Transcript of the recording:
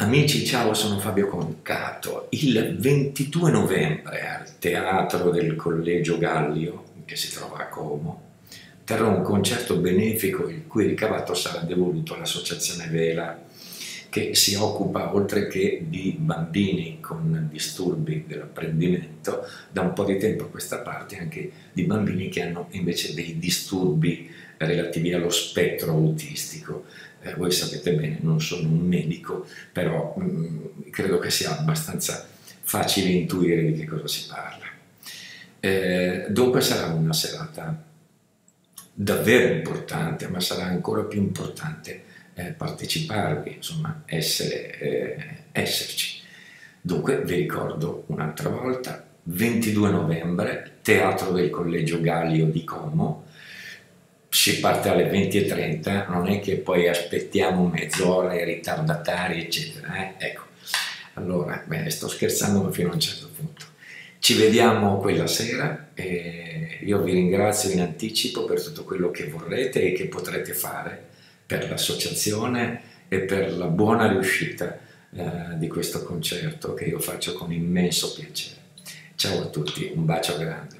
Amici, ciao, sono Fabio Concato. Il 22 novembre al Teatro del Collegio Gallio, che si trova a Como, terrò un concerto benefico il cui ricavato sarà devoluto all'Associazione Vela, che si occupa, oltre che di bambini con disturbi dell'apprendimento, da un po' di tempo a questa parte anche di bambini che hanno invece dei disturbi relativi allo spettro autistico eh, voi sapete bene, non sono un medico, però mh, mm, credo che sia abbastanza facile intuire di che cosa si parla. Eh, dunque sarà una serata davvero importante, ma sarà ancora più importante eh, parteciparvi, insomma, essere, eh, esserci. Dunque vi ricordo un'altra volta, 22 novembre, Teatro del Collegio Galio di Como, si parte alle 20.30, non è che poi aspettiamo mezz'ora i ritardatari, eccetera. Eh? Ecco, allora, beh, sto scherzando fino a un certo punto. Ci vediamo quella sera io vi ringrazio in anticipo per tutto quello che vorrete e che potrete fare per l'associazione e per la buona riuscita eh, di questo concerto che io faccio con immenso piacere. Ciao a tutti, un bacio grande.